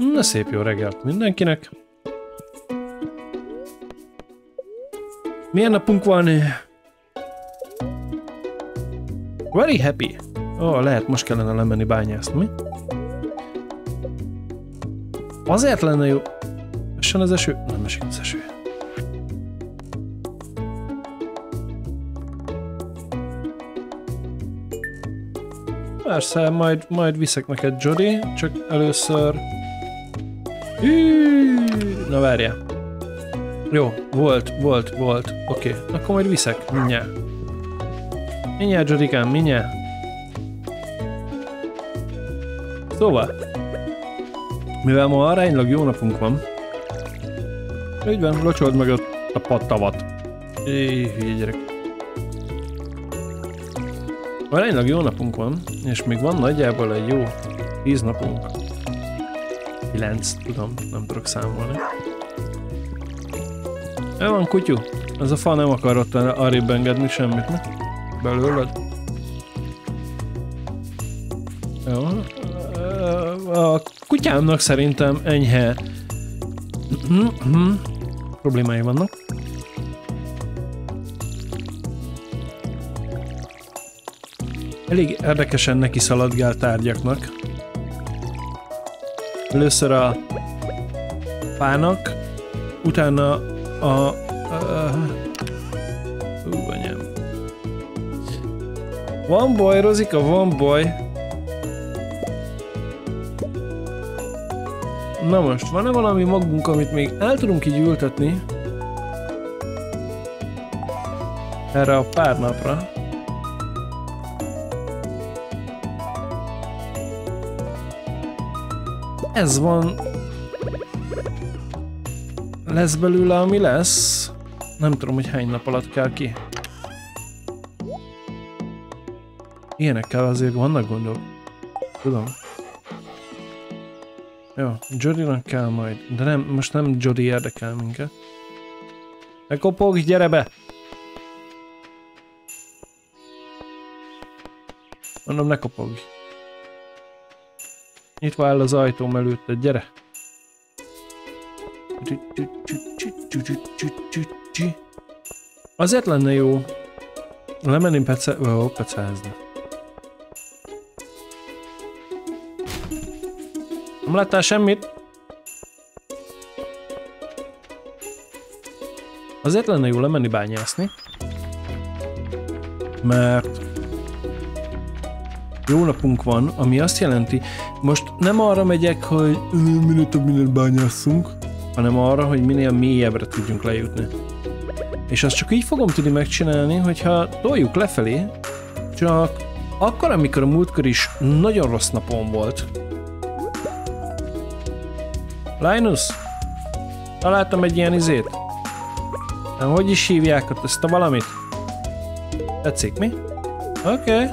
Na szép jó reggelt mindenkinek. Milyen napunk van? Very happy. Ó, oh, lehet most kellene lemenni bányászni, mi? Azért lenne jó... Essen az eső? Nem esik az eső. Persze, majd, majd viszek neked Jody, csak először... Hű, na várjál. Jó, volt, volt, volt. Oké, okay. akkor majd viszek, mindjárt. Mindjárt, Jodikám, mindjárt. Szóval, mivel ma aránylag jó napunk van, így van, locsold meg a pattavat. Éj, hülye gyerek. Aránylag jó napunk van, és még van nagyjából egy jó 10 napunk. 9, tudom, nem tudok számolni. El van kutyú, ez a fa nem akar ott arrébb engedni semmit, ne? Belőled. Jó. A kutyámnak szerintem enyhe problémái vannak. Elég érdekesen neki szaladgál tárgyaknak. Először a pának, utána a... a Ú, anyám. Van baj, Rozika, van baj. Na most, van-e valami magunk, amit még el tudunk így ültetni? Erre a pár napra. Ez van. Lesz belőle, ami lesz. Nem tudom, hogy hány nap alatt kell ki. Ilyenekkel azért vannak gondok. Tudom. Jó, Jody-nak kell majd. De nem, most nem Jody érdekel minket. Ne kopog, gyere be! Mondom, ne kopogj. Nyitva áll az ajtóm előtte, gyere! Azért lenne jó lemenni pece... Ó, pecázni. Nem láttál semmit? Azért lenne jó lemenni bányászni. Mert jó napunk van, ami azt jelenti, most nem arra megyek, hogy minél több minél bányásszunk, hanem arra, hogy minél mélyebbre tudjunk lejutni. És azt csak így fogom tudni megcsinálni, hogyha toljuk lefelé, csak akkor, amikor a múltkor is nagyon rossz napom volt. Linus, találtam egy ilyen izét. Nem, hogy is hívják ott ezt a valamit? Tetszik mi? Oké. Okay.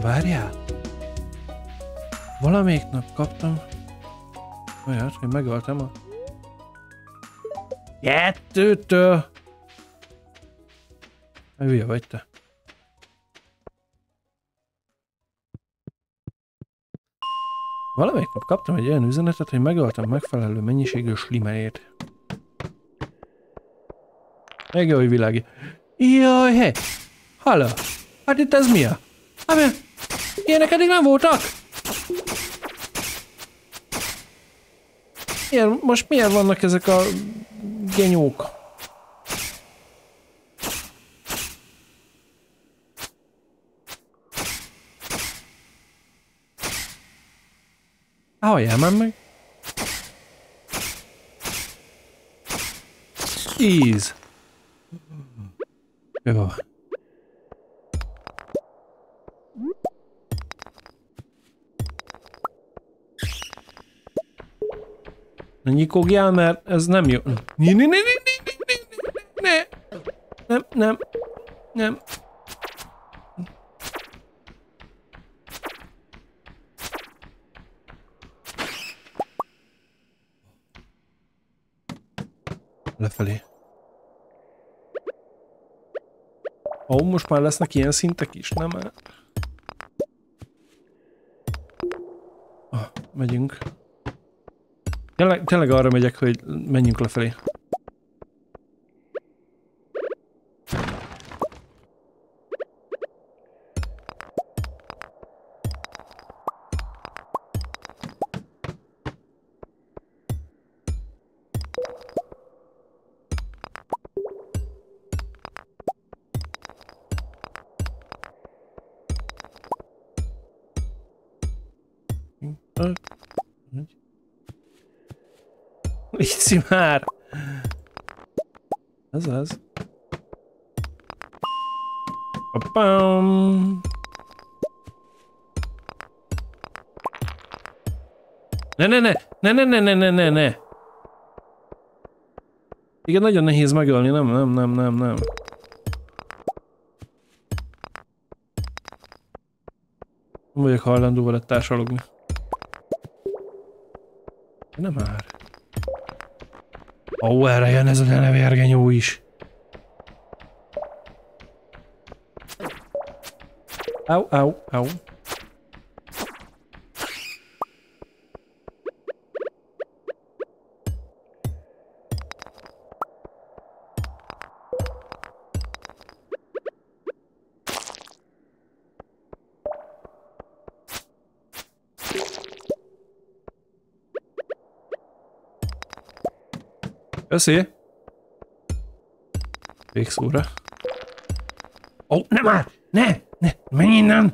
Várjál! Valamelyik nap kaptam olyat, hogy megöltem a kettőtől. Hülye vagy te. Valamelyik nap kaptam egy olyan üzenetet, hogy megöltem megfelelő mennyiségű slimerét. Jó, hogy világi. Jaj, hé! Halló! Hát itt ez mi a? Hát, Ilyenek eddig nem voltak? Ilyen, most miért vannak ezek a genyók? Halljál már meg! Íz! Jó. Nyikogjál, mert ez nem jó. Ne, ne, ne, ne, ne, ne, ne, nem, nem, nem. Lefelé. Ó, oh, most már lesznek ilyen szintek is, nem? Ah, megyünk. Tényleg, tényleg arra megyek, hogy menjünk lefelé. Légy már! Ez az. Apam. Ne, ne, ne! Ne, ne, ne, ne, ne, ne, ne! Igen, nagyon nehéz megölni, nem, nem, nem, nem, nem. Nem vagyok hajlandó veled társalogni. Nem már. Ó, erre jön ez a denevérgenyó is. Au, au, au. Ja, sehe. Wegs, oder? Oh, nimm mal! Ne, ne, nimm ihn an!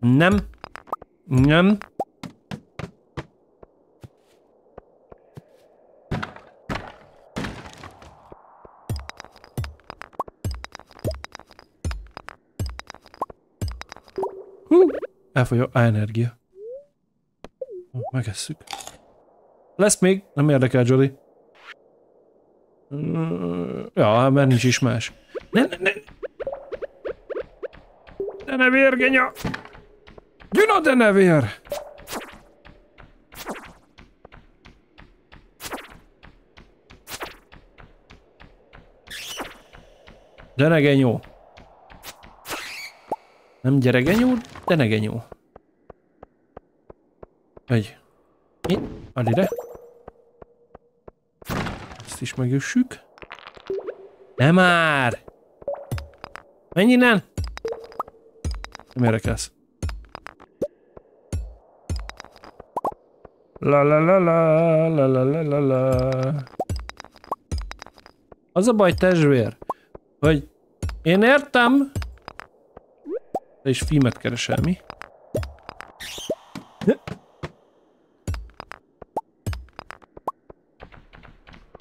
Nimm. Nimm. Här får jag energi. Megesszük. Lesz még? Nem érdekel, Jolly. Ja, mert nincs is más. Ne, ne, ne! De ne vérgenya! Jön a de ne vér! Denegenyó. Nem gyeregenyó, denegenyó. Egy. Itt. Add ide. Ezt is megüssük. Nem már! Menj innen! Nem érdekelsz. La la la la, la la la la la. Az a baj, testvér, hogy én értem, És is filmet keresel, mi?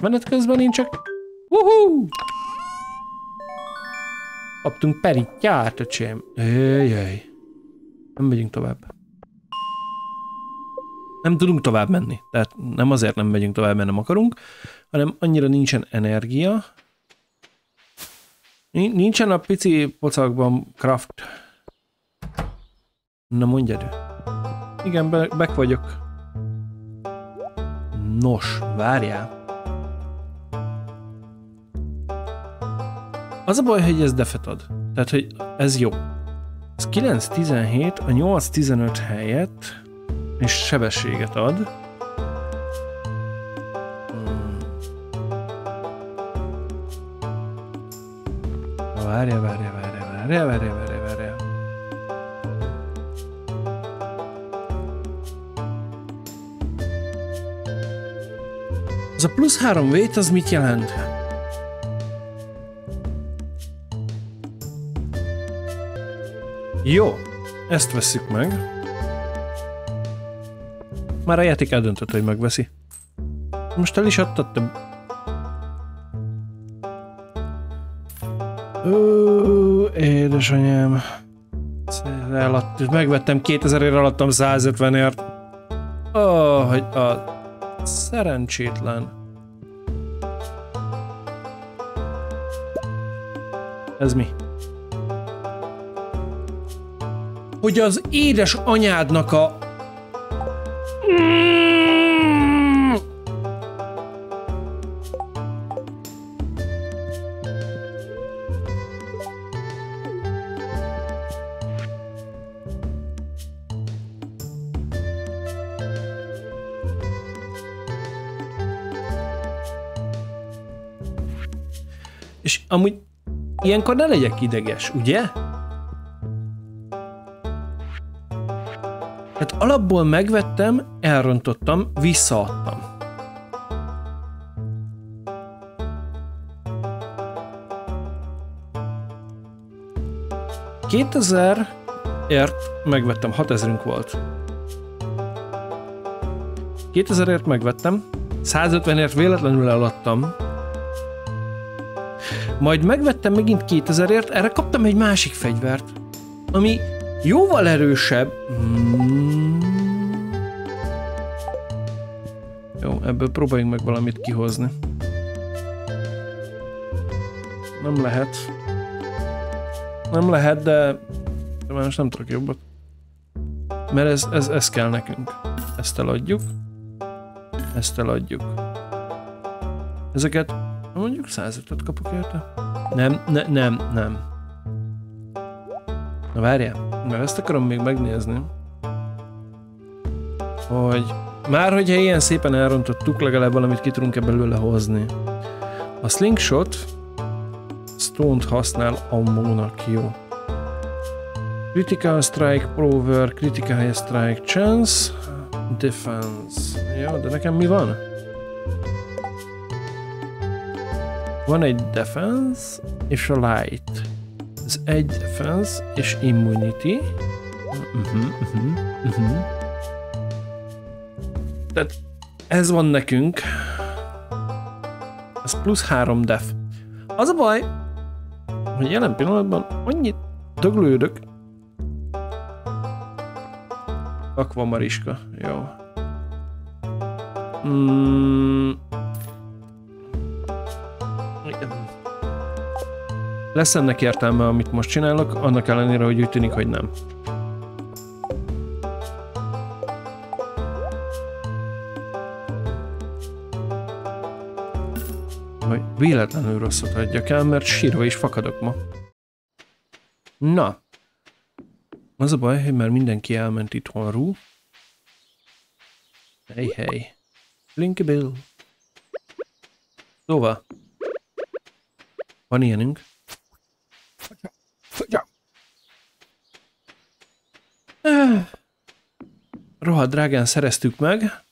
Menet közben én csak... Uhú! Kaptunk peritját, öcsém. Éjjjj. Nem megyünk tovább. Nem tudunk tovább menni. Tehát nem azért nem megyünk tovább, mert nem akarunk, hanem annyira nincsen energia. Nincsen a pici pocakban craft. Na mondjad. Igen, be, back vagyok. Nos, várjál. Az a baj, hogy ez defet ad. Tehát, hogy ez jó. Ez 9-17 a 8-15 helyett és sebességet ad. Hmm. Várja, várja, várja, várja, várja, várja, várja. Az a plusz három vét, az mit jelent? Jó, ezt veszük meg. Már a játék eldöntött, hogy megveszi. Most el is adtad te... Ö, édesanyám. Eladt, megvettem 2000 ért alattam 150-ért. Ó, hogy a... Szerencsétlen. Ez mi? Hogy az édes anyádnak a... És amúgy ilyenkor ne legyek ideges, ugye? Alapból megvettem, elrontottam, visszaadtam. Ért megvettem, 6000 volt. 2000 ért megvettem, 150 ért véletlenül eladtam, majd megvettem megint 2000ért, erre kaptam egy másik fegyvert, ami jóval erősebb. Ebből próbáljunk meg valamit kihozni. Nem lehet. Nem lehet, de, de most nem tudok jobbat. Mert ez, ez, ez kell nekünk. Ezt eladjuk. Ezt eladjuk. Ezeket Mondjuk 105-öt kapok érte? Nem, ne, nem, nem. Na várjál, mert ezt akarom még megnézni. Hogy már hogyha ilyen szépen elrontottuk, legalább valamit ki tudunk-e belőle hozni. A slingshot stone használ ammónak, jó. Critical Strike, Power, Critical Strike, Chance, Defense. Jó, de nekem mi van? Van egy defense és a light. Ez egy defense és immunity. Uh-huh, uh-huh, uh-huh. Tehát ez van nekünk. Ez plusz három def. Az a baj, hogy jelen pillanatban annyit döglődök. Akva Mariska, jó. Mm, Lesz ennek értelme, amit most csinálok, annak ellenére, hogy úgy tűnik, hogy nem. Véletlenül rosszat adjak el, mert sírva is fakadok ma. Na. Az a baj, hogy már mindenki elment itthonról. Hey, hey. Blinky Bill. Szóval. Van ilyenünk. Rohadt drágán szereztük meg.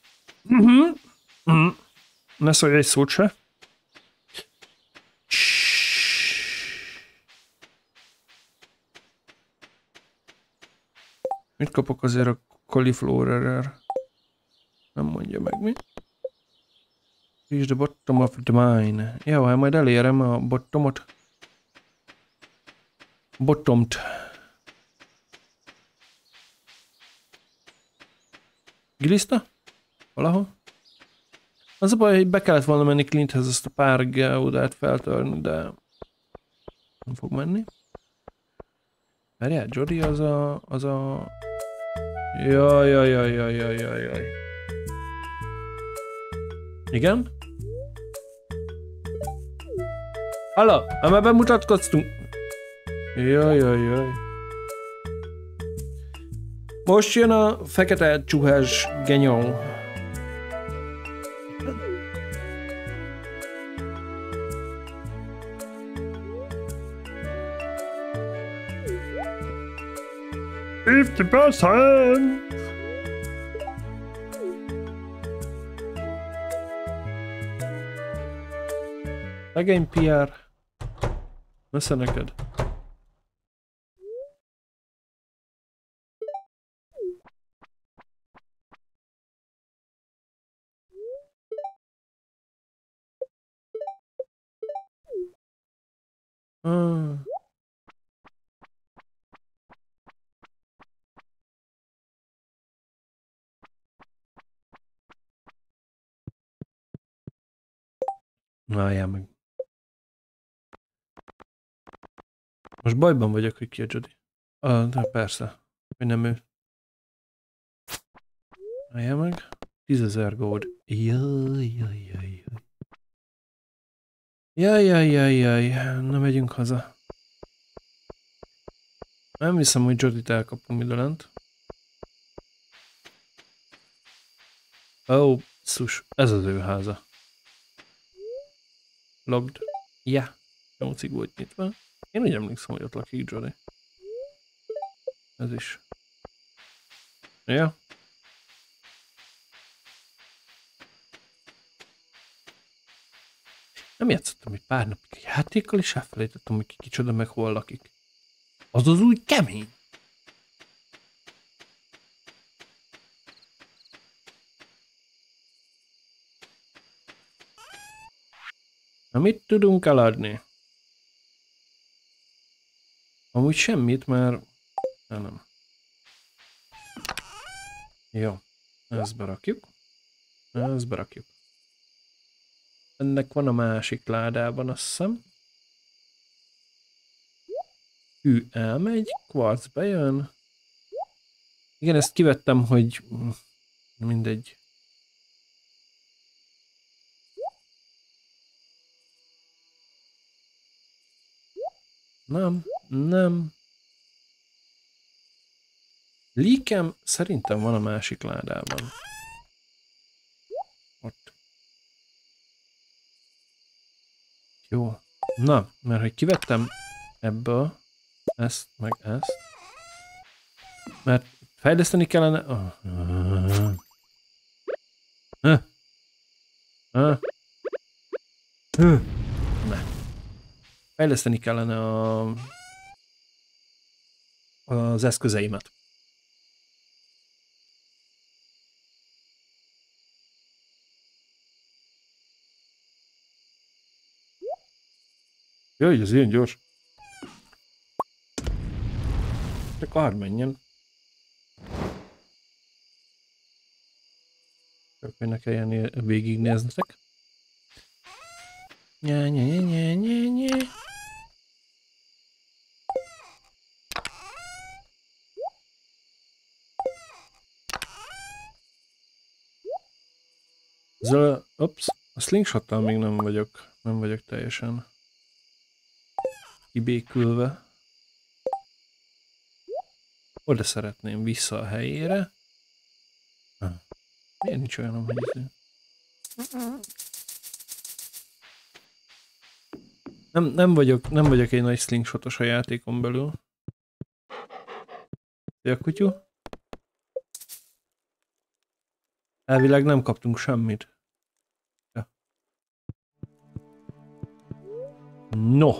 Uh-huh. Uh-huh. Ne szólj egy szót se. Mit kapok azért a cauliflower Nem mondja meg mi. Reach the bottom of the mine. Jó, hát majd elérem a bottomot. Bottomt. Glista? Valahol? Az a baj, hogy be kellett volna menni Clinthez ezt a pár geodát feltörni, de nem fog menni. Várjál, Jody az a... az a... Jaj, jaj, jaj, jaj, jaj, jaj, jaj. Igen? Halló, már bemutatkoztunk. Jaj, jaj, jaj. Most jön a fekete csuhás genyó. the best hand. Again, Pierre. Listen, I could. Mm. Várjál meg. Most bajban vagyok, hogy ki a Jody. Ah, de persze. Hogy nem ő. Várjál meg. Tízezer gold. Jaj, jaj, jaj, jaj. Jaj, jaj, jaj, jaj. Na megyünk haza. Nem hiszem, hogy Jodit elkapom ide lent. Ó, oh, szus, ez az ő háza. Logged. Ja. Yeah. cig volt nyitva. Én úgy emlékszem, hogy ott lakik Jody. Ez is. Ja. Nem játszottam egy pár napig a játékkal, és elfelejtettem, hogy ki kicsoda meg hol lakik. Az az úgy kemény. Na mit tudunk eladni? Amúgy semmit, mert... Nem. Jó. Ezt berakjuk. Ezt berakjuk. Ennek van a másik ládában, azt hiszem. Hű elmegy, kvarc bejön. Igen, ezt kivettem, hogy mindegy. Nem, nem. Líkem szerintem van a másik ládában. Ott. Jó. Na, mert hogy kivettem ebből ezt, meg ezt. Mert fejleszteni kellene... Oh. Uh. Uh. Uh. Fejleszteni kellene a... az eszközeimet. Jaj, ez ilyen gyors. Csak hadd menjen. Csak hogy ne kelljen végignéznetek. Nye, nye, nye, nye, nye, Ezzel, ops, a slingshottal még nem vagyok, nem vagyok teljesen kibékülve. Oda szeretném vissza a helyére. Miért nincs olyan, hogy. Nem, nem, vagyok, nem vagyok egy nagy slingshotos a játékon belül. Szia, kutyú? Elvileg nem kaptunk semmit. No.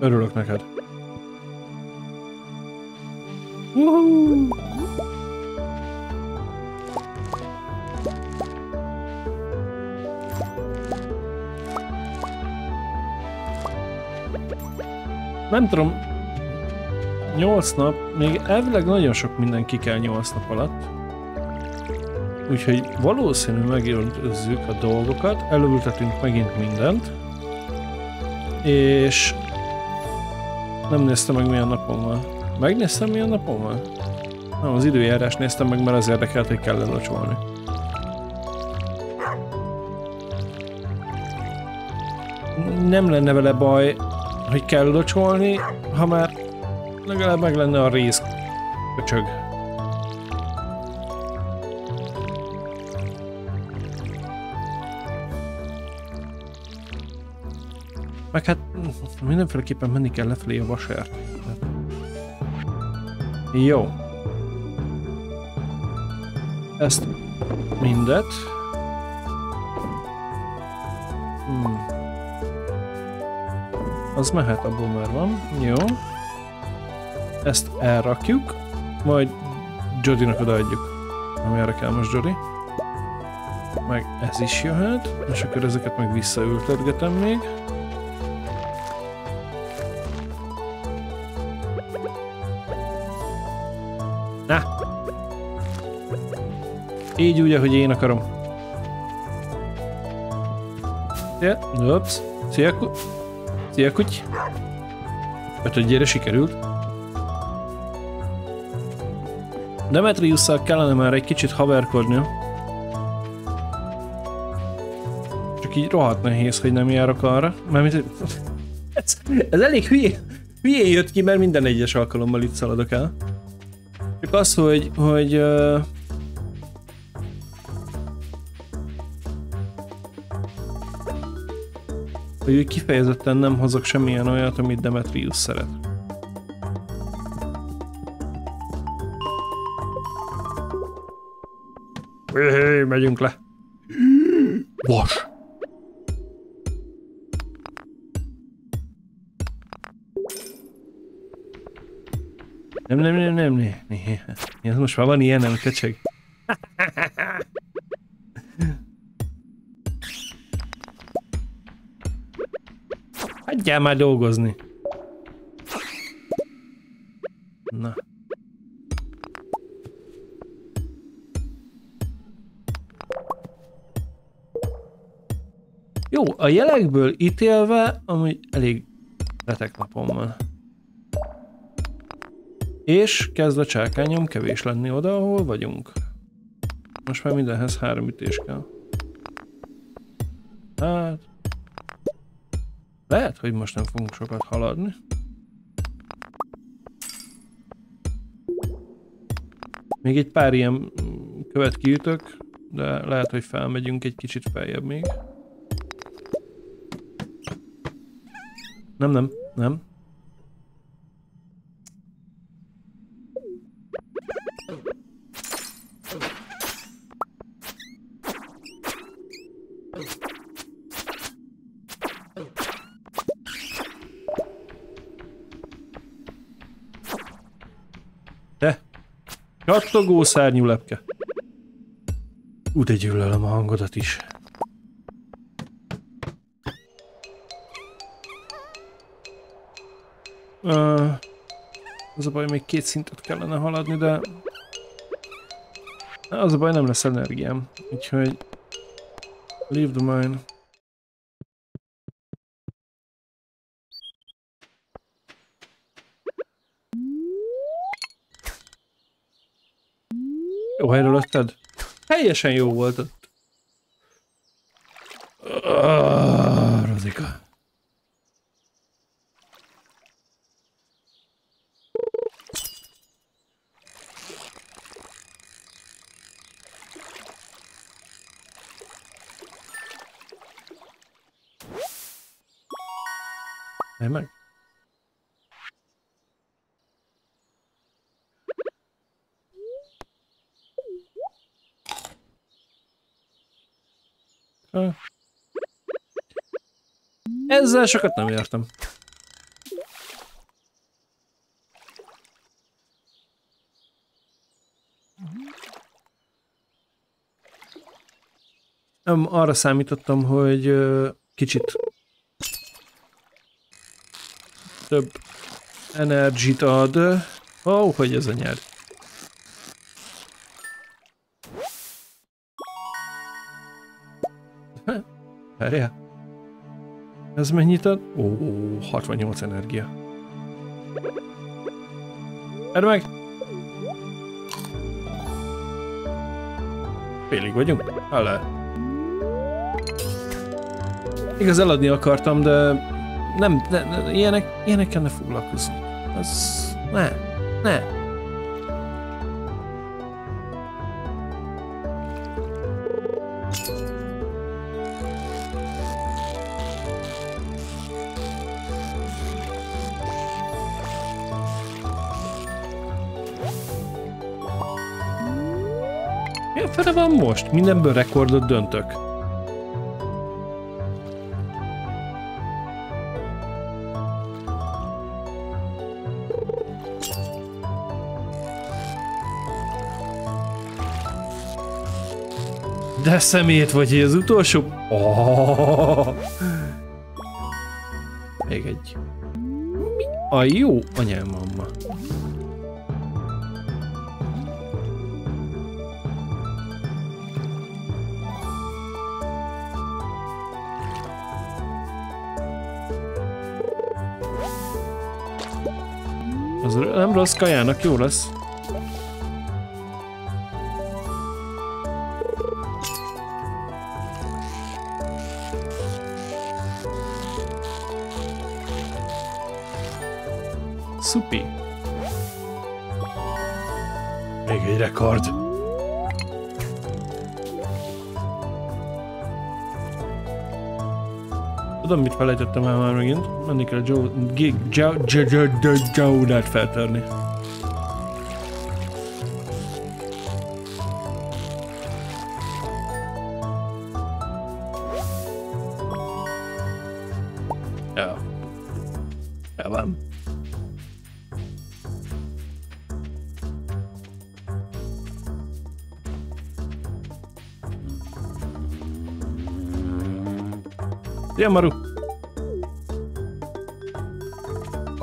Örülök neked. Nem tudom, 8 nap, még elvileg nagyon sok minden ki kell 8 nap alatt. Úgyhogy valószínű megjelöntőzzük a dolgokat, elültetünk megint mindent. És nem néztem meg milyen napon van. Megnéztem milyen napon van? Nem, az időjárás néztem meg, mert az érdekelt, hogy kell lelocsolni. Nem lenne vele baj, hogy kell locsolni, ha már legalább meg lenne a rész köcsög. Mindenféleképpen menni kell lefelé a vasért. Jó. Ezt mindet. Hmm. Az mehet, abból már van. Jó. Ezt elrakjuk, majd Jodinak odaadjuk. Nem erre kell most Jody. meg ez is jöhet, és akkor ezeket meg visszaültetgetem még. Így úgy, ahogy én akarom. Szia, ups. Szia, ku... Szia, kuty. Ötöd gyere, sikerült. Demetriusszal kellene már egy kicsit haverkodni. Csak így rohadt nehéz, hogy nem járok arra. Mert ez, ez elég hülye, hülye jött ki, mert minden egyes alkalommal itt szaladok el. Csak az, hogy, hogy uh, hogy kifejezetten nem hozok semmilyen olyat, amit Demetrius szeret. Hé, megyünk le. Vas. Nem, nem, nem, nem, nem. Ez most már van ilyen, nem köcsög. Hagyjál már dolgozni. Na. Jó, a jelekből ítélve, amúgy elég beteg napom van. És kezd a csákányom kevés lenni oda, ahol vagyunk. Most már mindenhez három ütés kell. Hát... Lehet, hogy most nem fogunk sokat haladni. Még egy pár ilyen követ kiütök, de lehet, hogy felmegyünk egy kicsit feljebb még. Nem, nem, nem. Kattogó szárnyú lepke. Ú, de gyűlölöm a hangodat is. Uh, az a baj, még két szintet kellene haladni, de... Az a baj, nem lesz energiám. Úgyhogy... Leave the mine. Letted? Teljesen jó volt ott. Oh, Rozika. meg. Ezzel sokat nem értem. Nem, arra számítottam, hogy kicsit több energit ad. Ó, oh, hogy ez a nyelv. Várjál. Ez mennyit ad? Ó, 68 energia. Erre meg! Félig vagyunk? Alá. Igaz, eladni akartam, de nem, ne, ne, ilyenek, ilyenekkel ne foglalkozunk. Az... Ne, ne. Fele van most? Mindenből rekordot döntök. De szemét vagy, hogy az utolsó... Oh. Még egy. Mi a jó anyám? Rossz kajának, jó lesz. Szupi. Még egy rekord. Tudom, mit felejtettem el már megint. Menni kell a Joe... Joe... Joe... Joe... Joe... Joe... feltörni.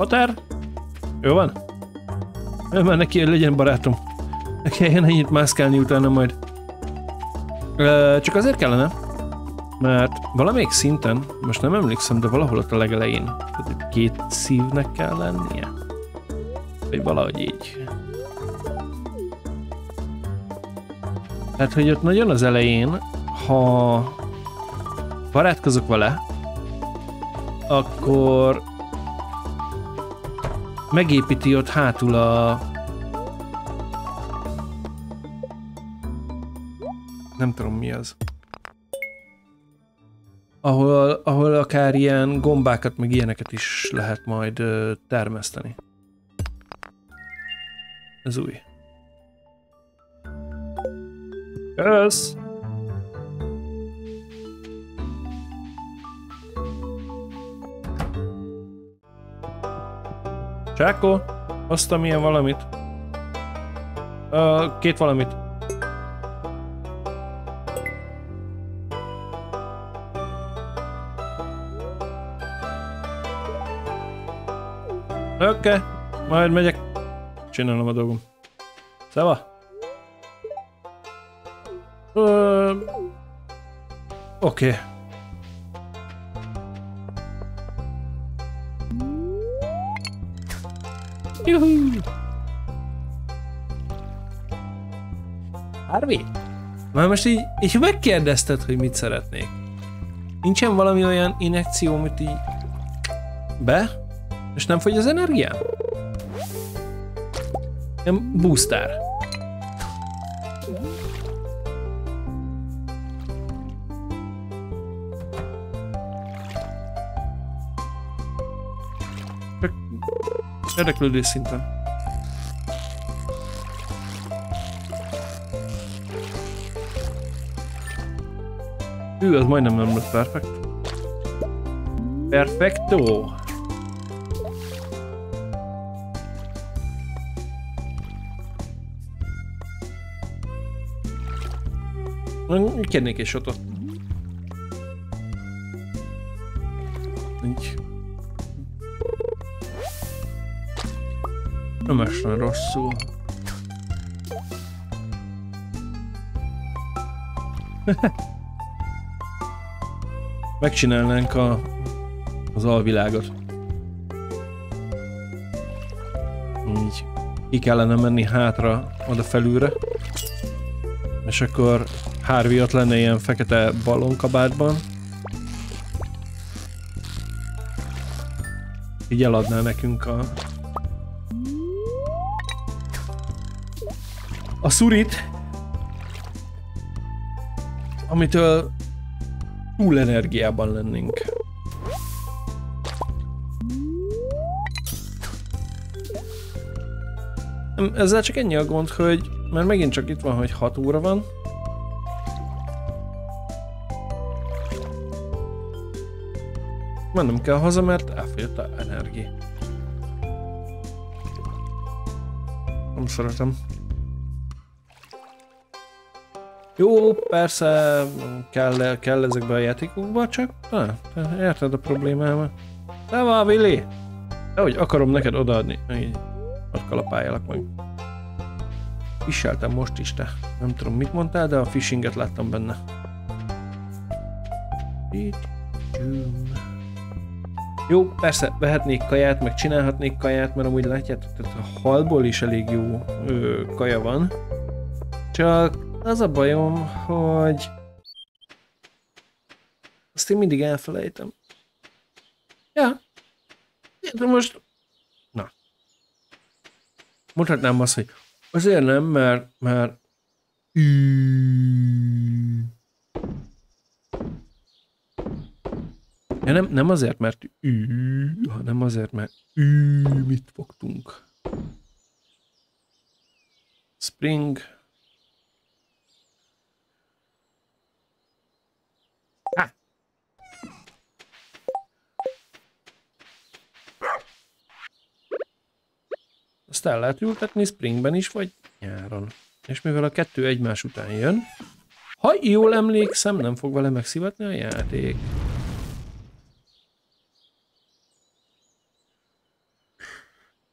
Határ? Jó van? Ő már neki, legyen barátom. Ne kelljen ennyit mászkálni utána majd. Ö, csak azért kellene, mert valamelyik szinten, most nem emlékszem, de valahol ott a legelején, tehát két szívnek kell lennie. Vagy valahogy így. Tehát, hogy ott nagyon az elején, ha barátkozok vele, akkor megépíti ott hátul a... Nem tudom mi az. Ahol, ahol akár ilyen gombákat, meg ilyeneket is lehet majd ö, termeszteni. Ez új. Kösz! Csákó, hoztam ilyen valamit. Uh, két valamit. Oké, okay. majd megyek. Csinálom a dolgom. Szeva! Oké. Okay. Juhu! Harvey? Már most így, így megkérdezted, hogy mit szeretnék. Nincsen valami olyan inekció, amit így... Be? És nem fogy az energiám? Nem booster. Érdeklődés szinten. Hű, az majdnem nem lett perfekt. Perfecto! Kérnék egy sotot. Esne rosszul. Megcsinálnánk a, az alvilágot. Így ki kellene menni hátra oda felülre. És akkor Harvey ott lenne ilyen fekete ballonkabátban. Így eladná nekünk a a szurit, amitől túl energiában lennénk. Ezzel csak ennyi a gond, hogy mert megint csak itt van, hogy 6 óra van. Mennem kell haza, mert elfogyott a energia. Nem szeretem. Jó, persze kell, kell ezekbe a játékokba, csak na, érted a problémámat. De van, Willi! De hogy akarom neked odaadni. Így, ott kalapáljalak meg. Viseltem most is, te. Nem tudom, mit mondtál, de a fishinget láttam benne. Jó, persze, vehetnék kaját, meg csinálhatnék kaját, mert amúgy látjátok, tehát a halból is elég jó ö, kaja van. Csak az a bajom, hogy azt én mindig elfelejtem. Ja. De most... Na. Mondhatnám azt, hogy azért nem, mert... mert... Ja, nem, nem azért, mert ű, hanem azért, mert ű, mit fogtunk. Spring. Azt el lehet ültetni springben is, vagy nyáron. És mivel a kettő egymás után jön, ha jól emlékszem, nem fog vele megszivatni a játék.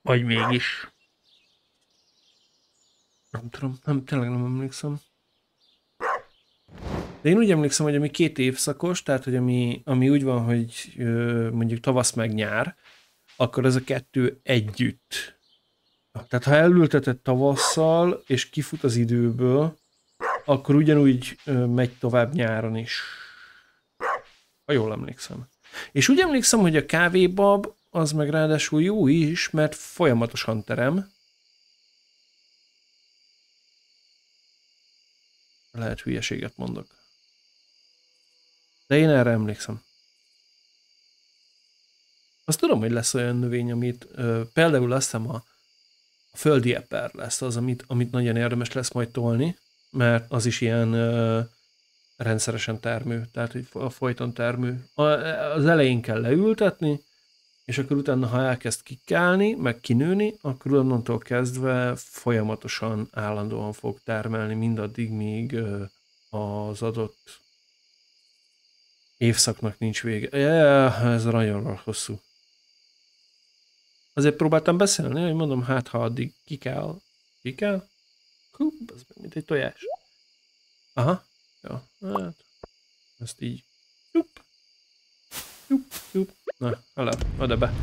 Vagy mégis. Nem tudom, nem, tényleg nem emlékszem. De én úgy emlékszem, hogy ami két évszakos, tehát hogy ami, ami úgy van, hogy ö, mondjuk tavasz meg nyár, akkor ez a kettő együtt. Tehát ha elülteted tavasszal, és kifut az időből, akkor ugyanúgy megy tovább nyáron is. Ha jól emlékszem. És úgy emlékszem, hogy a kávébab az meg ráadásul jó is, mert folyamatosan terem. Lehet hülyeséget mondok. De én erre emlékszem. Azt tudom, hogy lesz olyan növény, amit ö, például azt hiszem a, a földi eper lesz az, amit, amit nagyon érdemes lesz majd tolni, mert az is ilyen ö, rendszeresen termő, tehát hogy folyton termő. A, az elején kell leültetni, és akkor utána, ha elkezd kikálni, meg kinőni, akkor onnantól kezdve folyamatosan, állandóan fog termelni, mindaddig, míg az adott évszaknak nincs vége. Ez nagyon hosszú. Azért próbáltam beszélni, hogy mondom, hát ha addig ki kell. Ki kell? Hú, ez mint egy tojás. Aha, jó, hát, ezt így. Jupp. Jupp, jupp. Na, hala, oda be.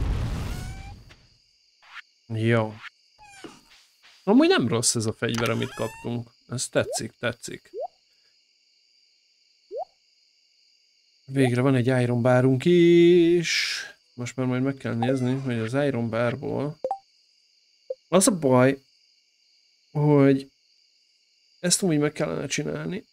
Jó. Amúgy nem rossz ez a fegyver, amit kaptunk. Ez tetszik, tetszik. Végre van egy Iron Barunk is. Most már majd meg kell nézni, hogy az Iron Barból... Az a baj, hogy ezt úgy meg kellene csinálni.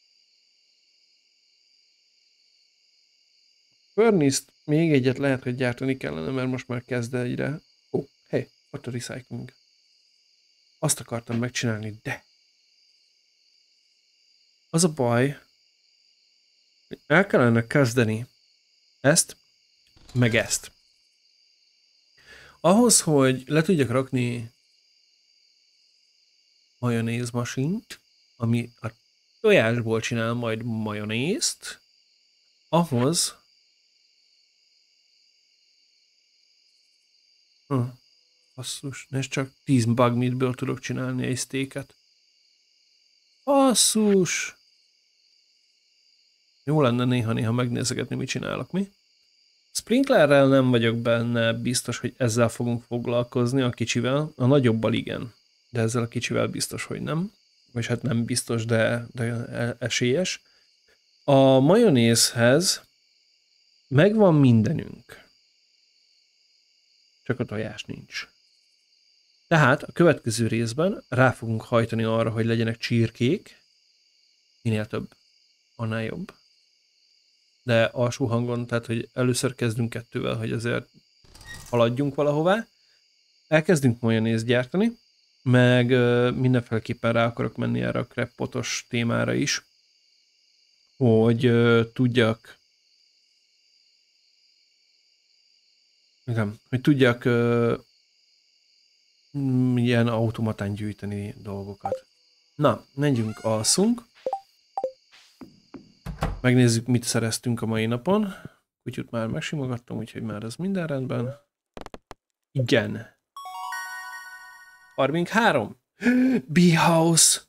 furnace még egyet lehet, hogy gyártani kellene, mert most már kezd egyre. Ó, oh, hey, ott a recycling. Azt akartam megcsinálni, de az a baj, hogy el kellene kezdeni ezt, meg ezt. Ahhoz, hogy le tudjak rakni majonézmasint, ami a tojásból csinál majd majonézt, ahhoz Hm. Basszus, és csak 10 bugmeatből tudok csinálni egy steaket. Basszus! Jó lenne néha-néha megnézegetni, mit csinálok, mi? Sprinklerrel nem vagyok benne biztos, hogy ezzel fogunk foglalkozni a kicsivel. A nagyobbal igen, de ezzel a kicsivel biztos, hogy nem. Vagy hát nem biztos, de, de esélyes. A majonézhez megvan mindenünk csak a tojás nincs. Tehát a következő részben rá fogunk hajtani arra, hogy legyenek csirkék, minél több, annál jobb. De alsó hangon, tehát hogy először kezdünk kettővel, hogy azért haladjunk valahová. Elkezdünk majonézt gyártani, meg mindenféleképpen rá akarok menni erre a kreppotos témára is, hogy tudjak Igen, hogy tudjak ilyen automatán gyűjteni dolgokat. Na, menjünk, alszunk. Megnézzük, mit szereztünk a mai napon. Kutyut már megsimogattam, úgyhogy már ez minden rendben. Igen. 33. B-House.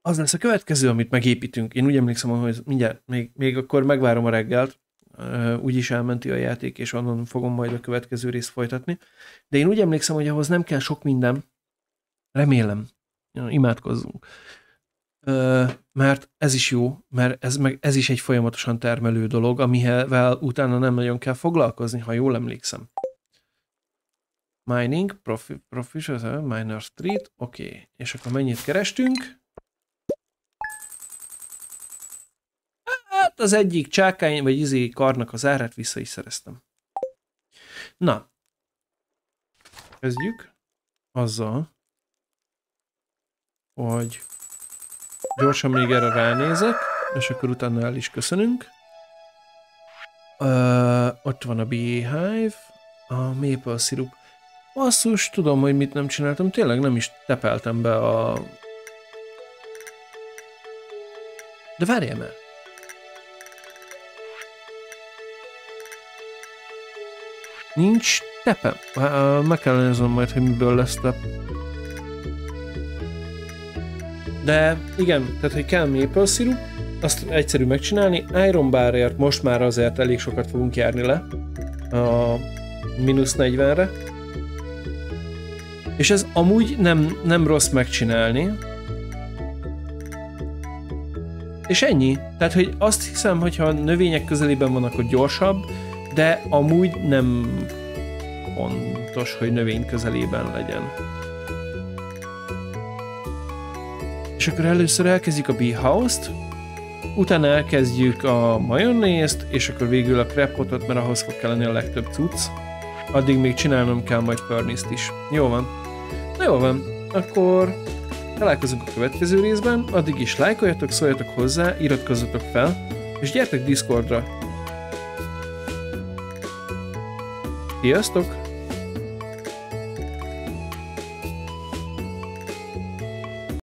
Az lesz a következő, amit megépítünk. Én úgy emlékszem, hogy mindjárt, még, még akkor megvárom a reggelt, úgyis elmenti a játék, és onnan fogom majd a következő részt folytatni. De én úgy emlékszem, hogy ahhoz nem kell sok minden. Remélem. Imádkozzunk. Mert ez is jó, mert ez, meg, ez is egy folyamatosan termelő dolog, amivel utána nem nagyon kell foglalkozni, ha jól emlékszem. Mining, profi, profi, miner street, oké. Okay. És akkor mennyit kerestünk? Hát az egyik csákány, vagy izé karnak az árát vissza is szereztem. Na. Kezdjük azzal, hogy gyorsan még erre ránézek, és akkor utána el is köszönünk. Uh, ott van a Beehive, a maple syrup. Basszus, tudom, hogy mit nem csináltam, tényleg nem is tepeltem be a... De várjál már! Nincs tepe. Meg kell néznem majd, hogy miből lesz tep. De igen, tehát hogy kell maple syrup, azt egyszerű megcsinálni. Iron barért most már azért elég sokat fogunk járni le. A mínusz 40-re. És ez amúgy nem, nem rossz megcsinálni. És ennyi. Tehát, hogy azt hiszem, hogy ha növények közelében van, akkor gyorsabb, de amúgy nem fontos, hogy növény közelében legyen. És akkor először elkezdjük a Bee House-t, utána elkezdjük a majonézt, és akkor végül a crepotot, mert ahhoz fog kelleni a legtöbb cucc. Addig még csinálnom kell majd furnace is. Jó van. Na jó van, akkor találkozunk a következő részben, addig is lájkoljatok, szóljatok hozzá, iratkozzatok fel, és gyertek Discordra, Sziasztok!